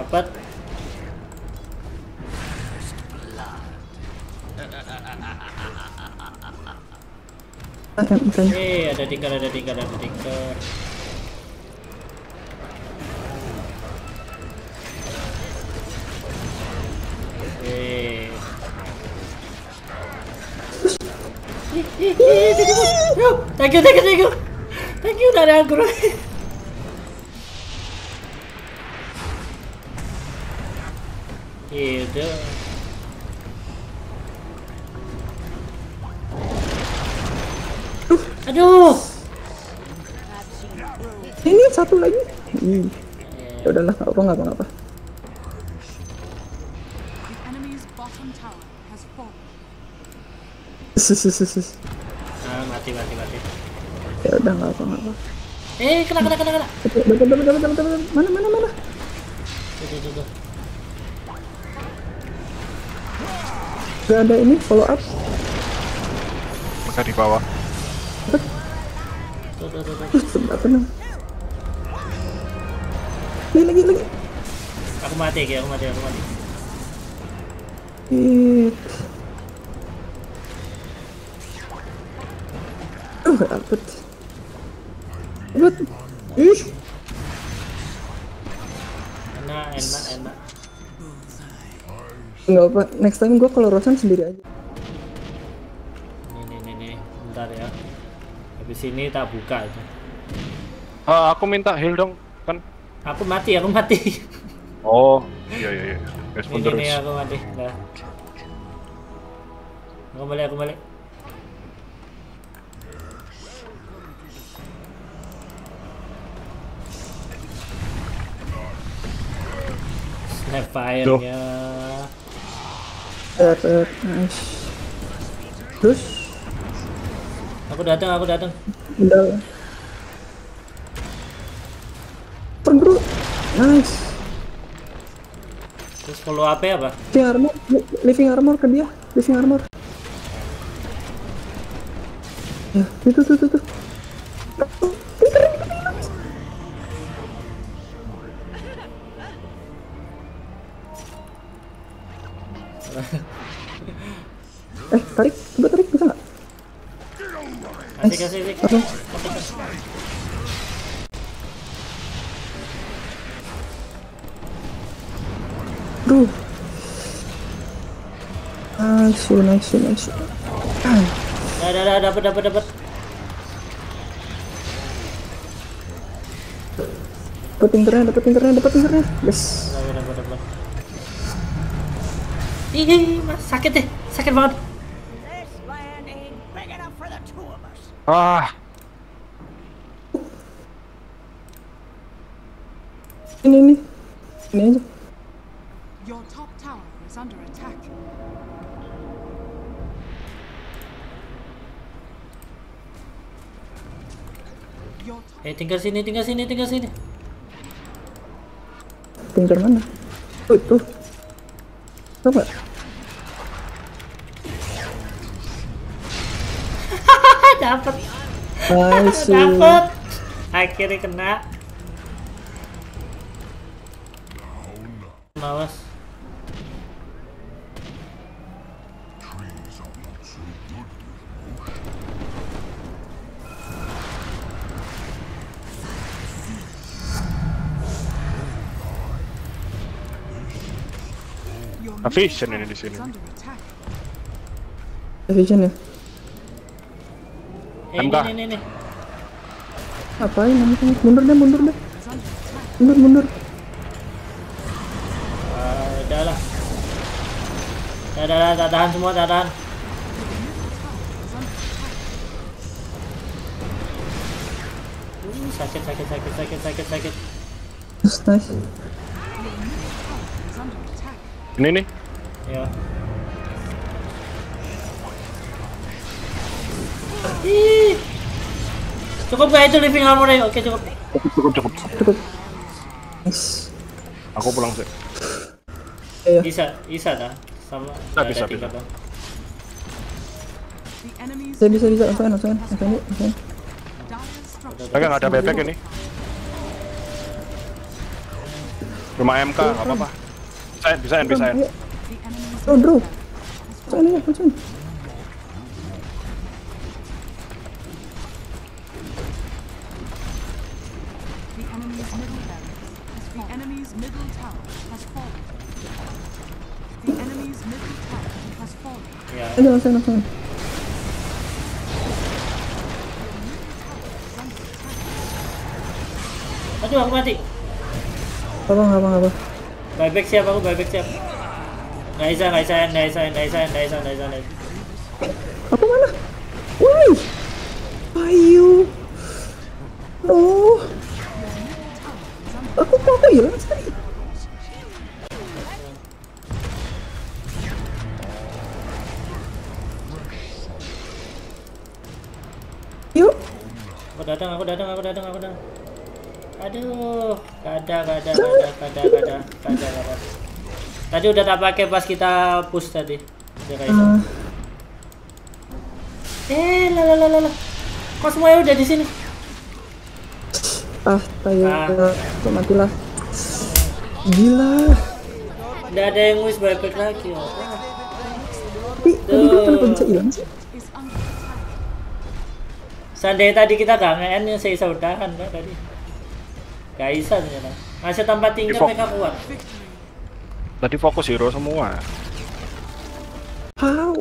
Dapat. Oke, eh, ada tinggal, ada tinggal, ada tinggal. Thank you, Yo, thank you, thank you, thank you, thank you dari aku. Gitu. Aduh. Ini satu lagi. Ih. Ya udahlah, nggak apa nggak apa nggak apa. Ah, mati, mati, mati. Ya udah nggak apa nggak apa. Eh, kena, kena, kena, kena. Mana, mana, mana? Tuh, tuh, tuh. Gak ada ini follow up. Maka di bawah. Tuh, tuh, tuh, tuh. Sebelah tenang. Lagi, lagi, lagi. Aku mati, aku mati, aku mati. Uh, dapet. Dapet. Ih. Enak, enak, enak. Nggak apa. Next time gue kalau Rosan sendiri aja. Nih, nih, nih, nih. Bentar ya. Habis ini tak buka itu. Ah, aku minta heal dong, kan? Aku mati, aku mati. Oh, iya iya iya. Respon Ini terus. nih aku mati. Dah. Aku balik, aku balik. Dapet. Nice. Terus. Aku datang, aku datang. Udah. Turun bro. Nice. Terus follow apa ya, Pak? Living armor, li- living armor ke dia, living armor. Ya, itu tuh tuh tuh. Eh, tarik, coba tarik bisa nggak? Kasih, kasih. Duh. Nice, nice, nice. Ah. Dah, dah, dah, dapat, dapat, dapat. Dapat internet, dapat internet, dapat internet. Yes. Dapat, dapat, dapat. Ih, sakit deh, sakit banget. Ah, Ini ini. Ini aja. Your top tower is under attack. Eh, tinggal sini, tinggal sini, tinggal sini. Pintar mana? Oh, itu. Nggak? dapat, Nice. dapat. Akhirnya kena. Mawas. Vision ini di sini. Vision ya. Eh, MK. ini, ini, ini. Apain namanya? Mundur deh, mundur deh. Mundur, mundur. Ah, udah lah. Dah, dah, dah, dah, tahan semua, dah, tahan. Uh, sakit, sakit, sakit, sakit, sakit, sakit. Nice, ini nih. Ya. Ih. Cukup gak itu living armor Oke cukup. Cukup cukup. Cukup. Nice. Aku pulang sih. Ya, ya. Bisa, bisa dah. Sama. Bisa, ada bisa, tiga bisa. enemy's Bisa, bisa, bisa. Langsung, langsung. dire structure Mereka nggak ada bebek ini. Cuma MK, nggak apa-apa. Bisa, bisa, bisa. Ayo, The enemy's Bro, ya. Ayo, langsung, langsung. Aduh aku mati. Apa, apa, apa. Buyback siap aku, buyback siap. Nggak bisa, nggak bisa, nggak bisa, nggak bisa, nggak bisa, nggak bisa, nggak bisa. Apa mana? Woi! Ayo. No. Aku kok aku hilang sekali. Yuk, Aku datang, aku datang, aku datang, aku datang. Aduh, gak ada, gak ada, gak ada, gak ada, gak ada, gak ada, gak ada. Tadi udah tak pakai pas kita push tadi. Ah, Eh, lah lah lah, lah. Kok semuanya udah di sini? ah, tayo, Ah. kok matilah. Gila. Udah ada yang wish buyback lagi. Oh. Tapi tadi kenapa bisa hilang sih? Seandainya tadi kita gak nge-end yang saya bisa udahan kan tadi. Gak bisa ternyata. Masih tanpa tinggal mereka kuat. Tadi fokus hero semua. How?